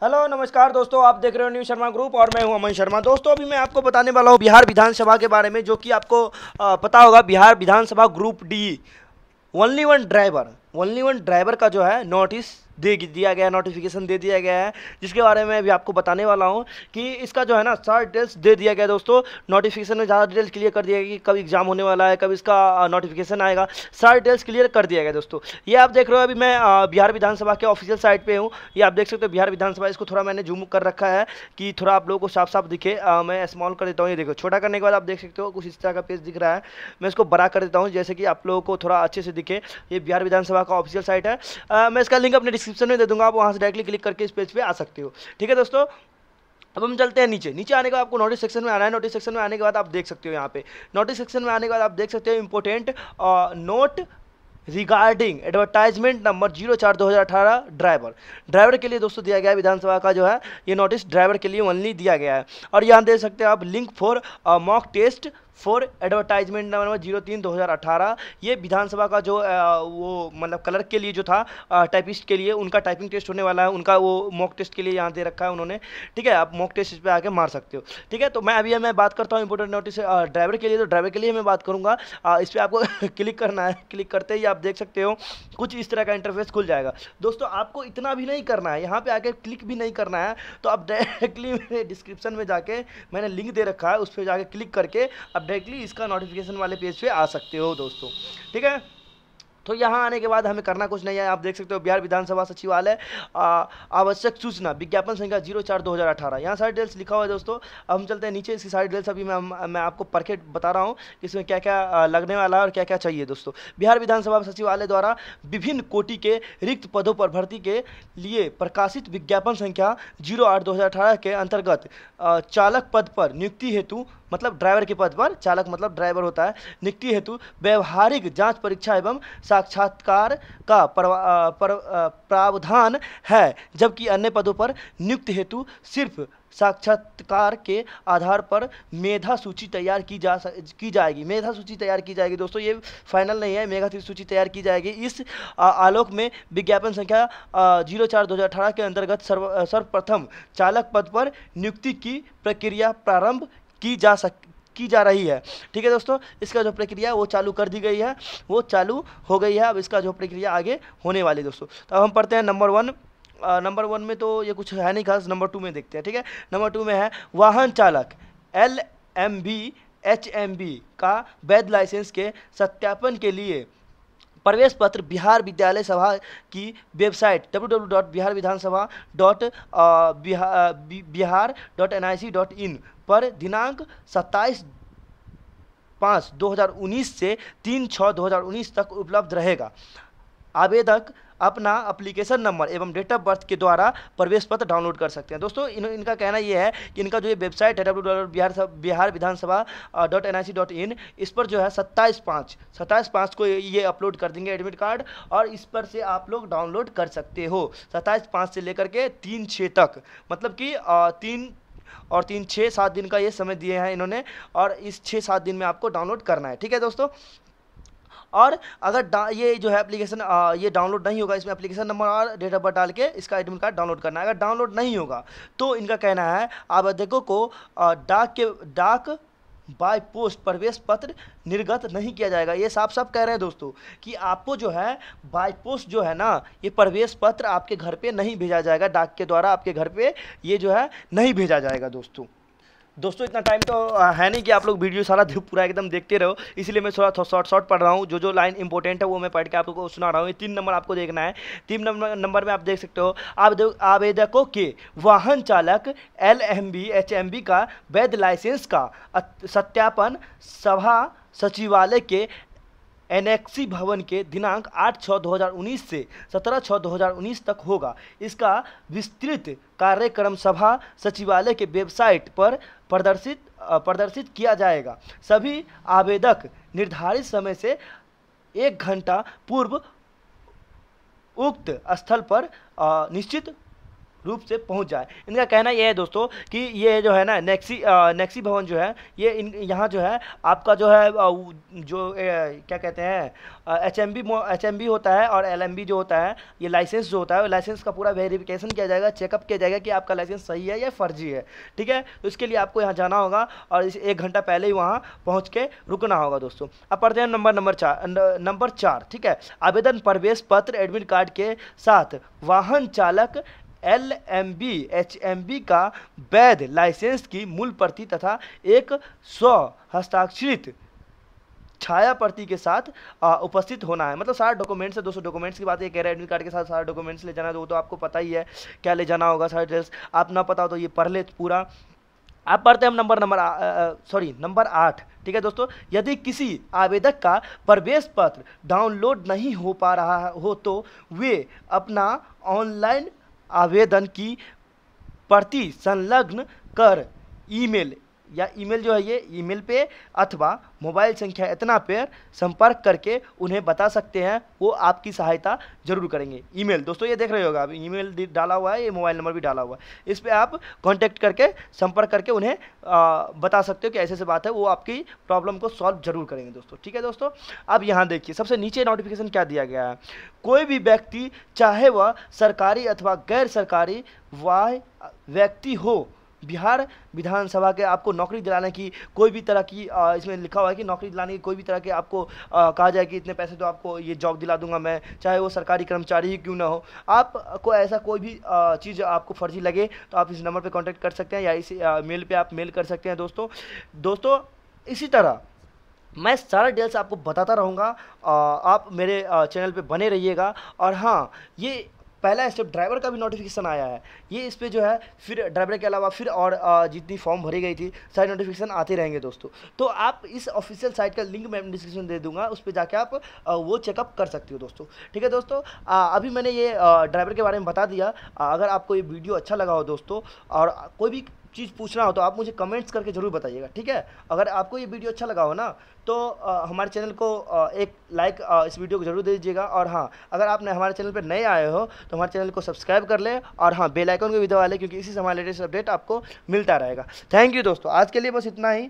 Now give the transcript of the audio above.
Hello, नमस्कार दोस्तों, आप देख रहे हो न्यू शर्मा ग्रुप और मैं हूँ अमन शर्मा। दोस्तों, अभी मैं आपको बताने वाला हूँ बिहार विधानसभा के बारे में, जो कि आपको पता होगा Bihar Vidhan Sabha group D only one driver only one driver का जो है नोटिस दे दिया गया नोटिफिकेशन दे दिया गया है, जिसके बारे में अभी आपको बताने वाला हूँ कि इसका जो है ना, सारा डिटेल्स दे दिया गया दोस्तों। नोटिफिकेशन में ज़्यादा डिटेल्स क्लियर कर दिया गया कि कब एग्ज़ाम होने वाला है, कब इसका नोटिफिकेशन आएगा। सारा डिटेल्स क्लियर कर दिया गया दोस्तों। ये आप देख रहे हो अभी मैं बिहार विधानसभा के ऑफिशियल साइट पर हूँ। ये आप देख सकते हो बिहार विधानसभा, इसको थोड़ा मैंने जूम कर रखा है कि थोड़ा आप लोगों को साफ़ साफ़ दिखे मैं स्मॉल कर देता हूँ, ये देखो, छोटा करने के बाद आप देख सकते हो कुछ इस तरह का पेज दिख रहा है। मैं इसको बड़ा कर देता हूँ, जैसे कि आप लोगों को थोड़ा अच्छे से दिखे। ये बिहार विधानसभा का ऑफिशियल साइट है। मैं इसका लिंक अपने डिस्क्रिप्शन में दे दूँगा, आप वहाँ से डायरेक्टली क्लिक करके इस पेज पे आ सकते हो। ठीक है दोस्तों? अब हम चलते हैं नीचे। नीचे आने के बाद आपको नोटिस सेक्शन में आना है। नोटिस सेक्शन में आने के बाद आप देख सकते हो यहाँ पे। नोटिस सेक्शन में आने के बाद आप देख सकते हो important note regarding advertisement number zero चार दो हज़ार अठारह ड्राइवर ड्राइवर के लिए दोस्तों दिया गया विधानसभा का जो है, ये नोटिस ड्राइवर के लिए ओनली दिया गया है। और यहाँ देख सकते हैं आप link for mock test for advertisement number zero तीन दो हज़ार अठारह। ये विधानसभा का जो वो मतलब कलर के लिए जो था टाइपिस्ट के लिए, उनका टाइपिंग टेस्ट होने वाला है, उनका वो मॉक टेस्ट के लिए यहाँ दे रखा है उन्होंने। ठीक है, आप मॉक टेस्ट इस पर आके मार सकते हो। ठीक है तो मैं अभी मैं बात करता हूँ इंपोर्टेंट नोटिस ड्राइवर के लिए तो ड्राइवर के लिए मैं बात करूँगा। इस पर आपको क्लिक करना है। क्लिक करते ही आप देख सकते हो, कुछ इस तरह का इंटरफेस खुल जाएगा। दोस्तों, आपको इतना भी नहीं करना है। यहाँ पर आके क्लिक भी नहीं करना है। तो आप डायरेक्टली डिस्क्रिप्शन में जाके मैंने लिंक दे रखा है, उस पर जाके क्लिक करके अब डायरेक्टली इसका नोटिफिकेशन वाले पेज पे आ सकते हो दोस्तों। ठीक है? तो यहाँ आने के बाद हमें करना कुछ नहीं है। आप देख सकते हो, बिहार विधानसभा सचिवालय आवश्यक सूचना, विज्ञापन संख्या ज़ीरो चार दो हज़ार अठारह। यहाँ सारी डिटेल्स लिखा हुआ है दोस्तों। अब हम चलते हैं नीचे। इसकी सारी डिटेल्स अभी मैं मैं आपको परखे बता रहा हूँ कि इसमें क्या क्या लगने वाला है और क्या क्या चाहिए दोस्तों। बिहार विधानसभा सचिवालय द्वारा विभिन्न कोटि के रिक्त पदों पर भर्ती के लिए प्रकाशित विज्ञापन संख्या ज़ीरो आठ दो हज़ार अठारह के अंतर्गत चालक पद पर नियुक्ति हेतु मतलब ड्राइवर के पद पर, चालक मतलब ड्राइवर होता है। नियुक्ति हेतु व्यवहारिक जाँच परीक्षा एवं साक्षात्कार का प्रावधान है, जबकि अन्य पदों पर नियुक्ति हेतु सिर्फ़ साक्षात्कार के आधार पर मेधा सूची तैयार की जा की जाएगी। मेधा सूची तैयार की जाएगी। दोस्तों, ये फाइनल नहीं है, मेधा सूची तैयार की जाएगी। इस आलोक में विज्ञापन संख्या ज़ीरो चार दो हज़ार अठारह के अंतर्गत सर्व सर्वप्रथम चालक पद पर नियुक्ति की प्रक्रिया प्रारंभ की जा सक, की जा रही है। ठीक है दोस्तों, इसका जो प्रक्रिया वो चालू कर दी गई है। वो चालू हो गई है। अब इसका जो प्रक्रिया आगे होने वाली दोस्तों। तो अब हम पढ़ते हैं नंबर वन। नंबर वन में तो ये कुछ है नहीं खास, नंबर टू में देखते हैं। ठीक है, नंबर टू में है, वाहन चालक, L M B, H M B का वैध लाइसेंस के सत्यापन के लिए प्रवेश पत्र बिहार विद्यालय सभा की website W W dot Bihar Vidhan Sabha dot Bihar dot N I C dot in पर दिनांक सत्ताईस पाँच दो हज़ार उन्नीस से तीन छः दो हज़ार उन्नीस तक उपलब्ध रहेगा। आवेदक अपना अप्लीकेशन नंबर एवं डेट ऑफ़ बर्थ के द्वारा प्रवेश पत्र डाउनलोड कर सकते हैं। दोस्तों इन, इनका कहना यह है कि इनका जो ये वेबसाइट है W W Bihar Bihar Vidhan Sabha dot N I C dot in इस पर जो है सत्ताईस पाँच सत्ताईस पाँच को ये अपलोड कर देंगे एडमिट कार्ड और इस पर से आप लोग डाउनलोड कर सकते हो। सत्ताईस पाँच से लेकर के तीन छः तक मतलब कि तीन और तीन छः सात दिन का ये समय दिए हैं इन्होंने और इस छः सात दिन में आपको डाउनलोड करना है। ठीक है दोस्तों? और अगर ये जो है एप्लीकेशन ये डाउनलोड नहीं होगा, इसमें एप्लीकेशन नंबर और डेट ऑफ़ बर्थ डाल के इसका एडमिट कार्ड डाउनलोड करना है। अगर डाउनलोड नहीं होगा तो इनका कहना है आवेदकों को डाक के डाक बाय पोस्ट प्रवेश पत्र निर्गत नहीं किया जाएगा। ये साफ़ साफ़ कह रहे हैं दोस्तों कि आपको जो है बाय पोस्ट जो है ना, ये प्रवेश पत्र आपके घर पे नहीं भेजा जाएगा। डाक के द्वारा आपके घर पे ये जो है, नहीं भेजा जाएगा दोस्तों। दोस्तों, इतना टाइम तो है नहीं कि आप लोग वीडियो सारा पूरा एकदम देखते रहो। इसलिए मैं थोड़ा शॉर्ट शॉर्ट पढ़ रहा हूँ। जो जो लाइन इंपॉर्टेंट है, वो मैं पढ़ के आप लोग को सुना रहा हूँ। ये तीन नंबर आपको देखना है। तीन नंबर नंबर में आप देख सकते हो आवेदकों के वाहन चालक L M B H M B का वैध लाइसेंस का सत्यापन सभा सचिवालय के एनेक्सी भवन के दिनांक 8 छः 2019 से 17 छः 2019 तक होगा। इसका विस्तृत कार्यक्रम सभा सचिवालय के वेबसाइट पर प्रदर्शित प्रदर्शित किया जाएगा। सभी आवेदक निर्धारित समय से एक घंटा पूर्व उक्त स्थल पर निश्चित रूप से पहुँच जाए। इनका कहना यह है दोस्तों कि ये जो है ना नेक्सी आ, नेक्सी भवन जो है ये इन यहाँ जो है आपका जो है आ, जो ए, क्या कहते हैं H M B H M B होता है और एल एम बी जो होता है ये लाइसेंस जो होता है लाइसेंस का पूरा वेरिफिकेशन किया जाएगा चेकअप किया जाएगा कि आपका लाइसेंस सही है या फर्जी है। ठीक है? तो इसके लिए आपको यहाँ जाना होगा और इस एक घंटा पहले ही वहाँ पहुँच के रुकना होगा दोस्तों। अब पढ़ते हैं नंबर नंबर चार नंबर चार ठीक है? आवेदन प्रवेश पत्र एडमिट कार्ड के साथ वाहन चालक L M B H M B का वैध लाइसेंस की मूल प्रति तथा एक स्व हस्ताक्षरित छाया प्रति के साथ आ, उपस्थित होना है। मतलब सारे डॉक्यूमेंट्स है दोस्तों डॉक्यूमेंट्स की बात ये कह रहे हैं एडमिट कार्ड के साथ सारे डॉक्यूमेंट्स ले जाना है तो वो तो आपको पता ही है क्या ले जाना होगा सारे डिटेल्स आप ना पता हो तो ये पढ़ ले पूरा। आप पढ़ते हैं हम नंबर नंबर सॉरी नंबर आठ। ठीक है दोस्तों यदि किसी आवेदक का प्रवेश पत्र डाउनलोड नहीं हो पा रहा हो तो वे अपना ऑनलाइन आवेदन की प्रति संलग्न कर ईमेल या ईमेल जो है ये ईमेल पे अथवा मोबाइल संख्या इतना पर संपर्क करके उन्हें बता सकते हैं वो आपकी सहायता ज़रूर करेंगे। ईमेल दोस्तों ये देख रहे होगा अभी ईमेल डाला हुआ है ये मोबाइल नंबर भी डाला हुआ है। इस पर आप कांटेक्ट करके संपर्क करके उन्हें आ, बता सकते हो कि ऐसे ऐसे बात है वो आपकी प्रॉब्लम को सॉल्व ज़रूर करेंगे दोस्तों। ठीक है दोस्तों? अब यहाँ देखिए सबसे नीचे नोटिफिकेशन क्या दिया गया है? कोई भी व्यक्ति चाहे वह सरकारी अथवा गैर सरकारी वह व्यक्ति हो बिहार विधानसभा के आपको नौकरी दिलाने की कोई भी तरह की इसमें लिखा हुआ है कि नौकरी दिलाने की कोई भी तरह के आपको कहा जाए कि इतने पैसे तो आपको ये जॉब दिला दूँगा मैं, चाहे वो सरकारी कर्मचारी ही क्यों ना हो। आपको ऐसा कोई भी चीज़ आपको फर्जी लगे तो आप इस नंबर पर कॉन्टैक्ट कर सकते हैं या इसी मेल पर आप मेल कर सकते हैं दोस्तों। दोस्तों, इसी तरह मैं सारा डिटेल्स आपको बताता रहूँगा आप मेरे चैनल पे बने रहिएगा। और हाँ ये पहला स्टेप ड्राइवर का भी नोटिफिकेशन आया है। ये इस पर जो है, फिर ड्राइवर के अलावा फिर और जितनी फॉर्म भरी गई थी, सारी नोटिफिकेशन आते रहेंगे दोस्तों। तो आप इस ऑफिशियल साइट का लिंक मैं डिस्क्रिप्शन दे दूँगा, उस पर जाके आप वो चेकअप कर सकती हो दोस्तों। ठीक है दोस्तों? अभी मैंने ये ड्राइवर के बारे में बता दिया। अगर आपको ये वीडियो अच्छा लगा हो दोस्तों, और कोई भी चीज़ पूछना हो तो आप मुझे कमेंट्स करके ज़रूर बताइएगा ठीक है? अगर आपको ये वीडियो अच्छा लगा हो ना तो आ, हमारे चैनल को आ, एक लाइक इस वीडियो को ज़रूर दे दीजिएगा। और हाँ अगर आपने हमारे चैनल पर नए आए हो तो हमारे चैनल को सब्सक्राइब कर लें और हाँ बेलाइकन को भी दबा लें क्योंकि इसी से हमारा लेटेस्ट अपडेट आपको मिलता रहेगा। थैंक यू दोस्तों आज के लिए बस इतना ही।